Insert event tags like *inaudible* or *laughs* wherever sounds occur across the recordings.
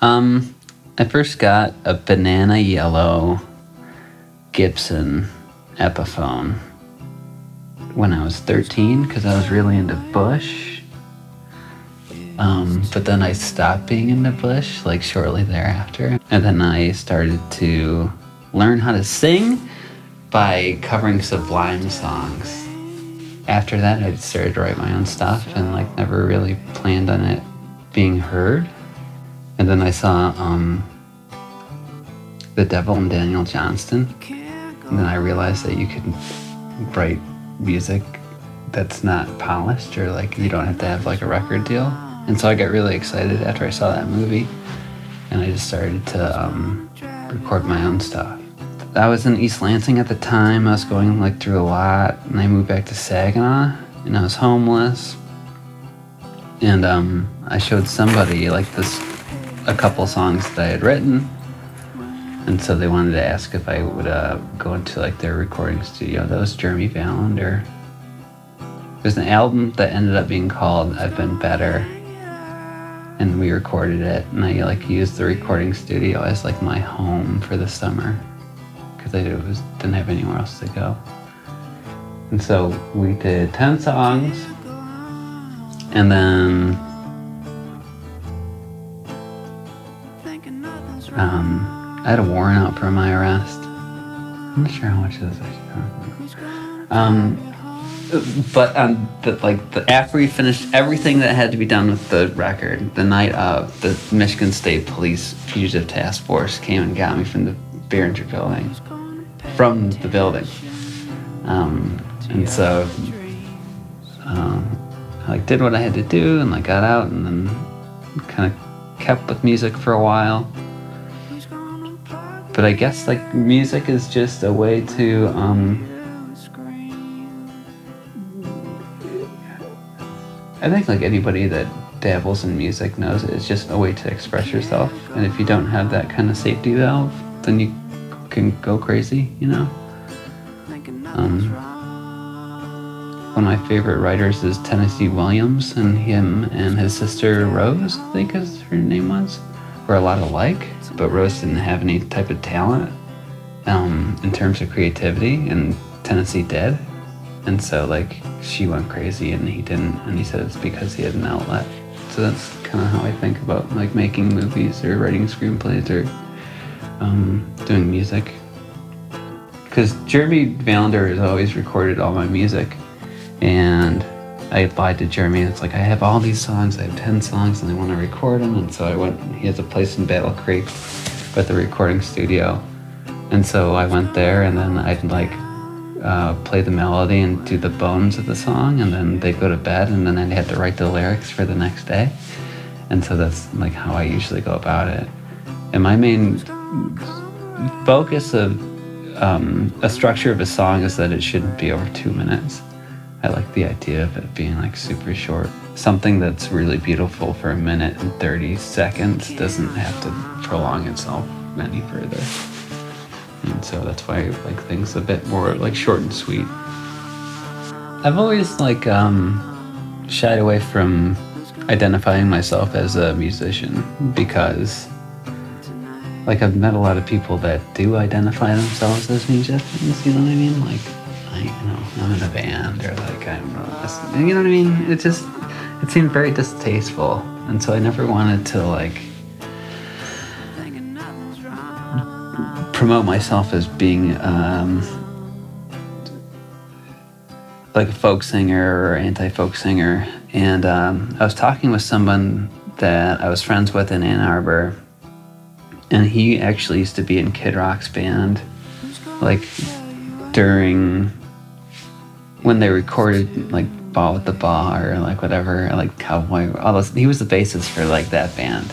Um, I first got a banana yellow Gibson Epiphone when I was 13 because I was really into Bush. Um, but then I stopped being into Bush like shortly thereafter. And then I started to learn how to sing by covering Sublime songs. After that, I started to write my own stuff and like never really planned on it being heard. And then I saw um, The Devil and Daniel Johnston. And then I realized that you can write music that's not polished or like you don't have to have like a record deal. And so I got really excited after I saw that movie and I just started to um, record my own stuff. I was in East Lansing at the time. I was going like through a lot and I moved back to Saginaw and I was homeless. And um, I showed somebody like this, a couple songs that I had written and so they wanted to ask if I would uh, go into like their recording studio. That was Jeremy Valander. There's an album that ended up being called "I've Been Better," and we recorded it. And I like used the recording studio as like my home for the summer because I was didn't have anywhere else to go. And so we did ten songs, and then. Um, I had a warrant out for my arrest. I'm not sure how much this I Um, but um, the, like the, after we finished everything that had to be done with the record, the night of, the Michigan State Police Fugitive Task Force came and got me from the Behringer Building, from the building. Um, and so, um, I like did what I had to do, and like got out, and then kind of kept with music for a while but I guess like music is just a way to um, I think like anybody that dabbles in music knows it. it's just a way to express yourself. And if you don't have that kind of safety valve, then you can go crazy, you know. Um, one of my favorite writers is Tennessee Williams, and him and his sister Rose, I think is her name was, were a lot alike but Rose didn't have any type of talent um, in terms of creativity, and Tennessee did. And so, like, she went crazy and he didn't, and he said it's because he had an outlet. So that's kind of how I think about like making movies or writing screenplays or um, doing music. Because Jeremy Valander has always recorded all my music, and I applied to Jeremy. And it's like I have all these songs. I have ten songs, and I want to record them. And so I went. He has a place in Battle Creek, with the recording studio, and so I went there, and then I'd like uh, play the melody and do the bones of the song, and then they'd go to bed, and then I had to write the lyrics for the next day. And so that's like how I usually go about it. And my main focus of um, a structure of a song is that it shouldn't be over two minutes. I like the idea of it being like super short. Something that's really beautiful for a minute and 30 seconds doesn't have to prolong itself any further. And so that's why I like things a bit more like short and sweet. I've always like um, shied away from identifying myself as a musician because like I've met a lot of people that do identify themselves as musicians, you know what I mean? Like like, you know, I'm in a band or like I'm, you know what I mean? It just, it seemed very distasteful. And so I never wanted to like promote myself as being um, like a folk singer or anti-folk singer. And um, I was talking with someone that I was friends with in Ann Arbor, and he actually used to be in Kid Rock's band, like during when they recorded like Ball with the Bar or like whatever, like Cowboy, all those. He was the bassist for like that band.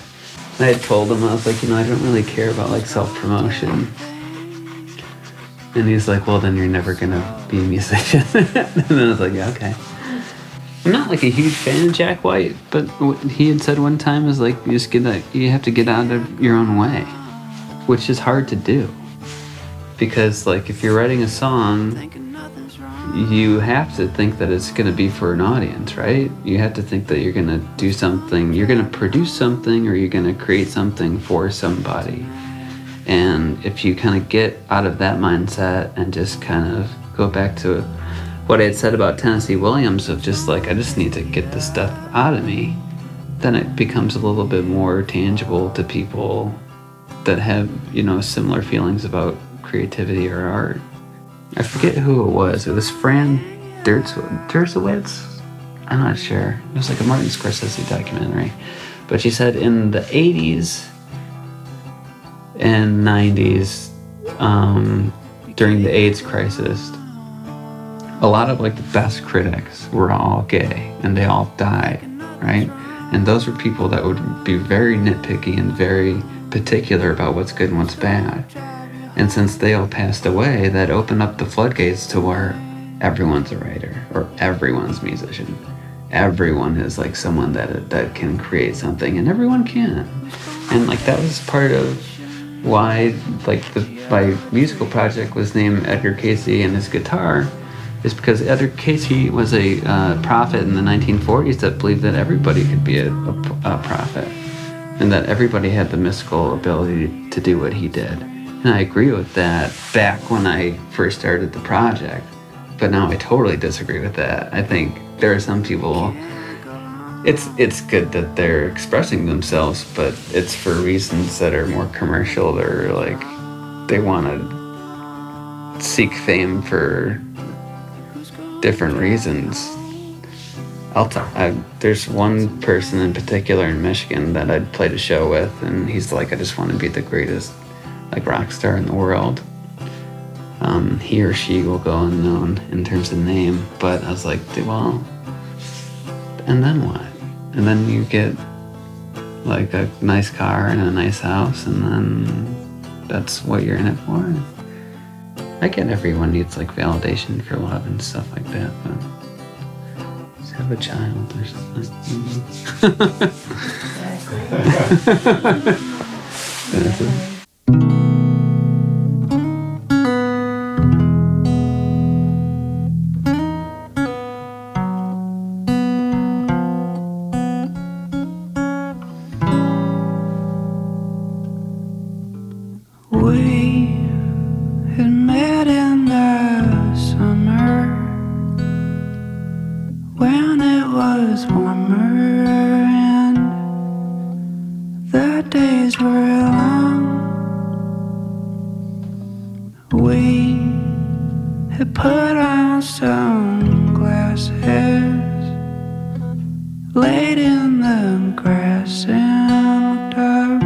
And I told him I was like, you know, I don't really care about like self promotion. And he's like, well, then you're never gonna be a musician. *laughs* and then I was like, yeah, okay. I'm not like a huge fan of Jack White, but what he had said one time is like, you just get that, you have to get out of your own way, which is hard to do. Because like if you're writing a song you have to think that it's going to be for an audience, right? You have to think that you're going to do something, you're going to produce something, or you're going to create something for somebody. And if you kind of get out of that mindset and just kind of go back to what I had said about Tennessee Williams of just like, I just need to get this stuff out of me, then it becomes a little bit more tangible to people that have, you know, similar feelings about creativity or art. I forget who it was. It was Fran Dershowitz. I'm not sure. It was like a Martin Scorsese documentary. But she said in the 80s and 90s, um, during the AIDS crisis, a lot of like the best critics were all gay and they all died, right? And those were people that would be very nitpicky and very particular about what's good and what's bad. And since they all passed away, that opened up the floodgates to where everyone's a writer or everyone's musician. Everyone is like someone that that can create something, and everyone can. And like that was part of why like the my musical project was named Edgar Cayce and his guitar, is because Edgar Cayce was a uh, prophet in the 1940s that believed that everybody could be a, a, a prophet, and that everybody had the mystical ability to do what he did. I agree with that back when I first started the project. But now I totally disagree with that. I think there are some people it's it's good that they're expressing themselves, but it's for reasons that are more commercial They're like they want to seek fame for different reasons. I'll t- I, there's one person in particular in Michigan that I'd played a show with, and he's like, I just want to be the greatest like rock star in the world. Um, he or she will go unknown in terms of name, but I was like, well, and then what? And then you get like a nice car and a nice house, and then that's what you're in it for. I get everyone needs like validation for love and stuff like that, but just have a child or something. *laughs* when it was warmer and the days were long. We had put on sunglasses, laid in the grass and the dark.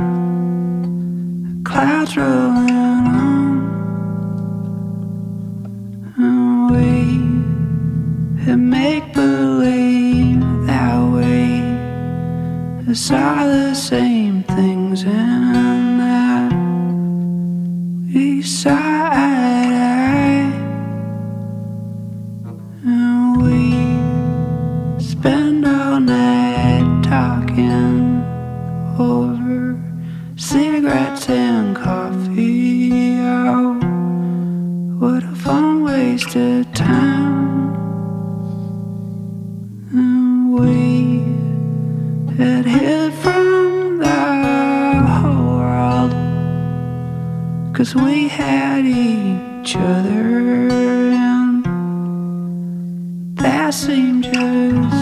Clouds rolled. Cause we had each other, and that seemed just.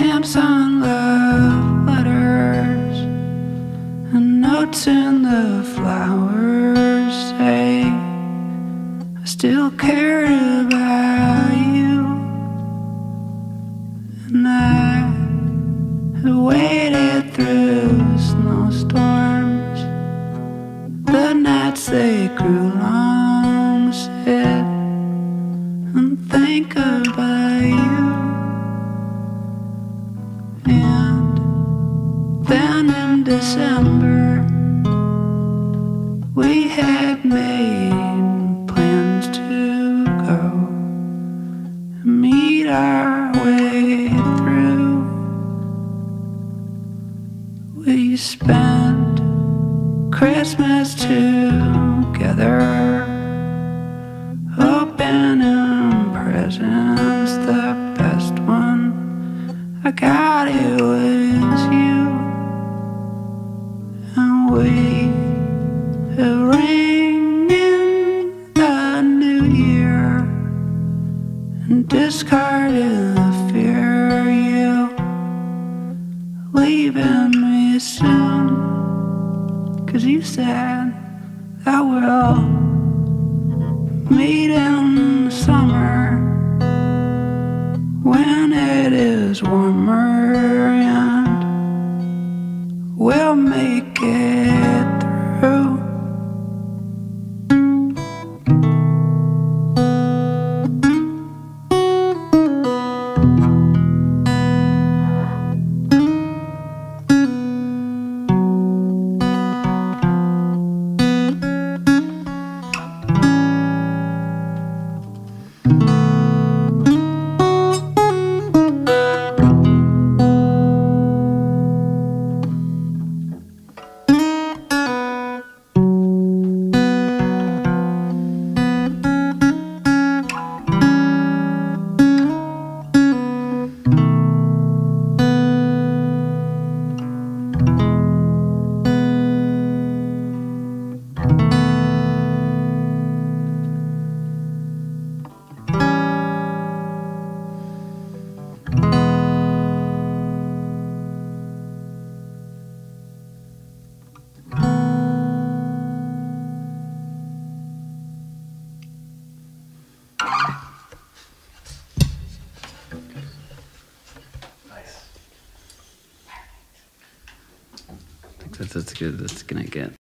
Samson love letters and notes in the flowers say, I still care about you. And I, wait. Christmas together, opening presents. The best one I got it Cause you said that we'll meet in the summer when it is warmer and we'll I that's it's gonna get.